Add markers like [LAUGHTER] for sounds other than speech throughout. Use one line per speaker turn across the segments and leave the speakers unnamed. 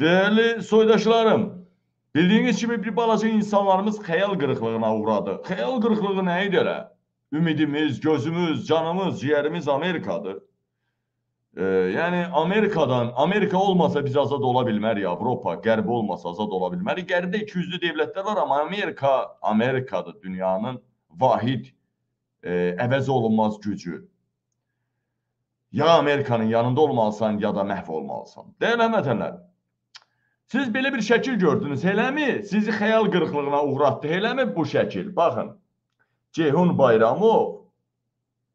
Değerli soydaşlarım, bildiğiniz gibi bir balaca insanlarımız hayal kırıklığına uğradı. Hayal kırıklığı neydi öyle? Ümidimiz, gözümüz, canımız, ciğerimiz Amerika'dır. Ee, yani Amerika'dan, Amerika olmasa biz azad olabilmərik, Avropa, Qərb olmasa azad olabilmərik. Qərbdə 200'lü devletler var ama Amerika, Amerika'dır dünyanın vahid, e, əvəz olunmaz gücü. Ya Amerikanın yanında olmalısan ya da məhv olmalısan. Değerli vətənlər, siz belə bir şəkil gördünüz, eləmi? Sizi xəyal qırıqlığına uğratdı, eləmi bu şəkil? Baxın, Ceyhun Bayramov,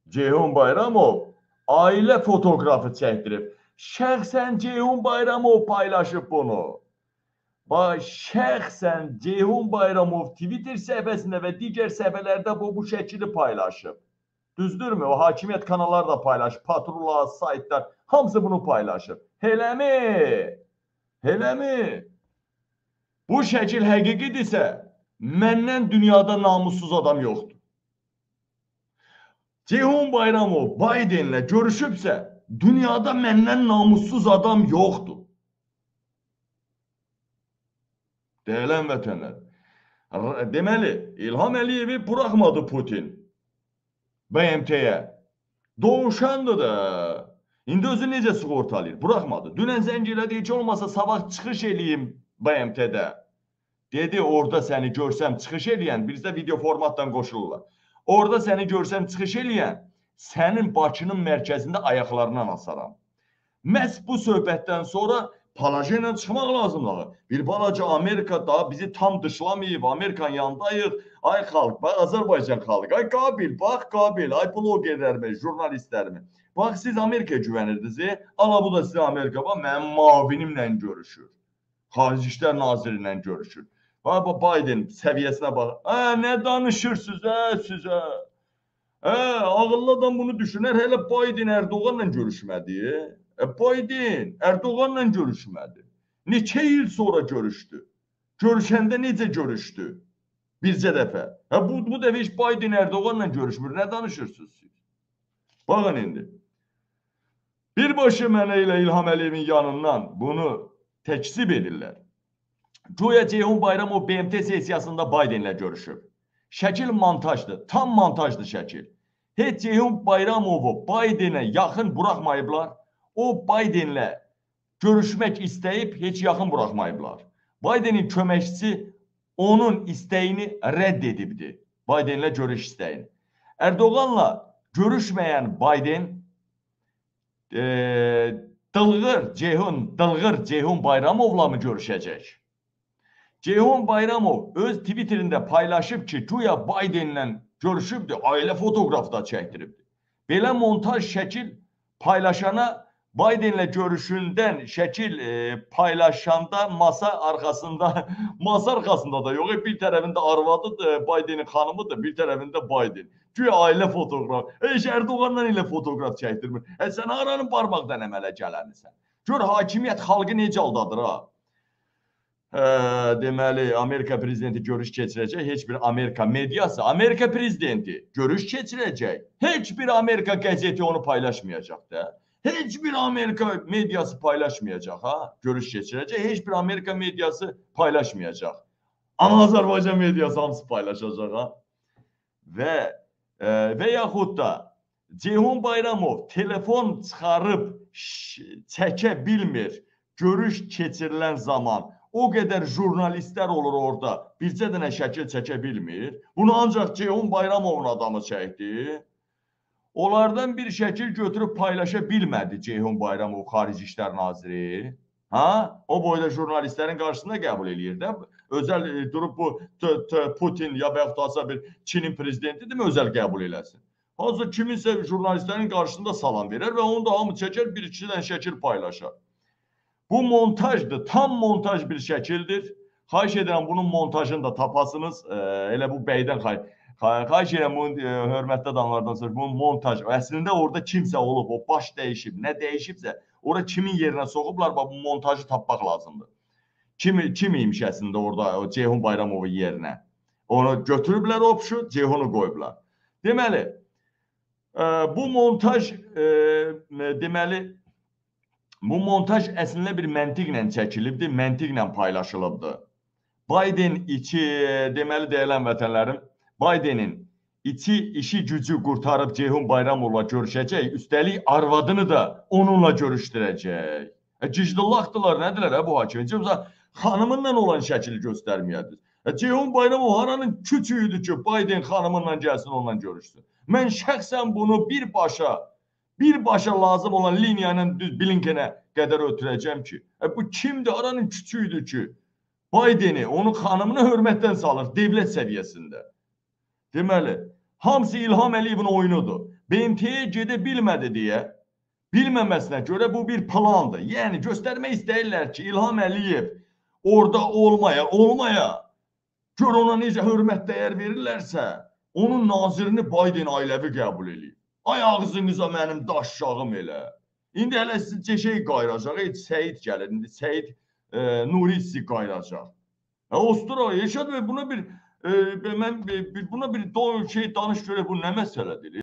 Ceyhun Bayramov ailə fotoqrafı çəkdirib. Şəxsən Ceyhun Bayramov paylaşıb bunu. Bax, şəxsən Ceyhun Bayramov Twitter səhifəsində və digər səhifələrdə bu, bu şəkili paylaşıb. Düzdürmü? O hakimiyyət kanalları da paylaşıb, patrullar, saytlar, hamısı bunu paylaşıb. Eləmi? Eləmi? Bu şəkil həqiqidirsə, məndən dünyada namussuz adam yoxdur. Ceyhun Bayramov Biden'lə görüşübsə, dünyada məndən namussuz adam yoxdur. Değerli vətənlər, r- deməli, İlham Əliyevi buraxmadı Putin BMT-yə. Doğuşandı da. İndi özü necə sığortalayır? Buraxmadı. Dünən zəng elədi, heç olmasa sabah çıxış eləyim BMT-də. Dedi, orada səni görsəm çıxış eləyən, bizdə video formatdan qoşulurlar. Orada səni görsəm çıxış eləyən, sənin Bakının mərkəzində ayaqlarından asaram. Məhz bu söhbətdən sonra palaja ilə çıxmaq lazımdır. Bir balaca Amerika daha bizi tam dışlamayıb, Amerikanın yanındayıq. Ay xalq, bax Azərbaycan xalqı, ay Qabil, bax Qabil, ay blogerlərimi, jurnalistlərimi. Bax siz Amerikaya güvənirdiniz? Ala bu da sizə Amerika, bax mənim mavinimlə görüşür. Xarici İşlər Naziri ilə görüşür. Bax bax Biden səviyyəsinə bax. Hə, nə danışırsınız hə sizə? Hə, ağıllı adam bunu düşünər. Hələ Biden Erdoğanla görüşmədi. E, Biden Erdoğanla görüşmədi. Neçə il sonra görüşdü? Görüşəndə necə görüşdü? Bircə dəfə. Hə bu bu dəfə heç Biden Erdoğanla görüşmür. Nə danışırsınız siz? Baxın indi. Birbaşa mənə ilə İlham Əliyevin yanından bunu təkzib edirlər. Güya Ceyhun Bayramov BMT sessiyasında Bidenlə görüşüb. Şəkil montajdır, tam montajdır şəkil. Heç Ceyhun Bayramovu Bidenə yaxın buraxmayıblar. O Bidenlə görüşmək istəyib heç yaxın buraxmayıblar. Bidenin köməkçisi onun istəyini rədd edibdi. Bidenlə görüş istəyini. Erdoğanla görüşməyən Biden eee Dılğır Ceyhun, Dılğır Ceyhun Bayramovla mı görüşəcək? Ceyhun Bayramov öz Twitterində paylaşıb ki, güya Bidenlə görüşübdü, ailə fotoqrafı da çəkdiribdi. Belə montaj şəkil paylaşana Bidenlə görüşündən şəkil e, paylaşanda masa arxasında, [LAUGHS] masa arxasında da yox, e, bir tərəfində arvadıdır, Bidenin xanımıdır, bir tərəfində Biden. Güya ailə fotoqraf. Heç Erdoğanla ilə fotoqraf çəkdirmir. E sən haranın barmaqdan əmələ gələnsən? Gör hakimiyyət xalqı necə aldadır ha? Hə, deməli Amerika prezidenti görüş keçirəcək. Heç bir Amerika mediası, Amerika prezidenti görüş keçirəcək. Heç bir Amerika qəzeti onu paylaşmayacaq da. Heç bir Amerika mediası paylaşmayacaq ha. Görüş keçirəcək. Heç bir Amerika mediası paylaşmayacaq. Amma Azərbaycan mediası hamısı paylaşacaq ha. Və e, və yaxud da Ceyhun Bayramov telefon çıxarıb çəkə bilmir. Görüş keçirilən zaman o qədər jurnalistlər olur orada. Bircə dənə şəkil çəkə bilmir. Bunu ancaq Ceyhun Bayramovun adamı çəkdi. Onlardan bir şəkil götürüb paylaşa bilmədi Ceyhun Bayramov Xarici İşlər Naziri. Ha? O boyda jurnalistlərin qarşısında qəbul eləyir də. Özəl e, durub bu t- t- Putin ya və yaxud bir Çinin prezidentidirmi özəl qəbul eləsin. Hazır kiminsə jurnalistlərin qarşısında salam verər və onu da hamı çəkər, bir iki dənə şəkil paylaşar. Bu montajdır, tam montaj bir şəkildir. Xahiş edirəm bunun montajını da tapasınız. Ee, elə bu bəydən xay- xahiş edirəm e, hörmətli adamlardan sonra bunun montaj. Əslində orada kimsə olub, o baş dəyişib, nə dəyişibsə, ora kimin yerinə soxublar, bax bu montajı tapmaq lazımdır. Kim kim imiş əslində orada o Ceyhun Bayramovun yerinə? Onu götürüblər opşu, Ceyhunu qoyublar. Deməli, e, bu montaj e, deməli Bu montaj əslində bir məntiqlə çəkilibdi, məntiqlə paylaşılıbdı. Biden içi, deməli deyilən vətənlərim, Bidenin içi işi gücü qurtarıb Ceyhun Bayramovla görüşəcək, üstəlik arvadını da onunla görüşdürəcək. E, Gicdillaqdılar, nədirlər hə bu hakim? Cəmsə xanımınla olan şəkili göstərməyədir. E, Ceyhun Bayramov haranın küçüyüdür ki, Biden xanımınla gəlsin onunla görüşsün. Mən şəxsən bunu birbaşa birbaşa lazım olan liniya ilə düz Blinkenə qədər ötürəcəm ki, e, bu kimdir? Aranın küçüyüdür ki, Biden'i, onun xanımını hörmətdən salır dövlət səviyyəsində. Deməli, hamısı İlham Əliyevin oyunudur. BMT-yə gedə bilmədi deyə bilməməsinə görə bu bir plandır. Yəni göstərmək istəyirlər ki, İlham Əliyev orada olmaya, olmaya gör ona necə hörmət dəyər verirlərsə, onun nazirini Biden ailəvi qəbul eləyir. Ay ağzınıza mənim daşşağım elə. İndi hələ sizcə şey qayıracaq, heç Səyid gəlir. İndi Səyid e, Nuri sizi qayıracaq. E, Ostura, Yaşad bəy buna bir e, mən bir, buna bir şey danış görək bu nə məsələdir?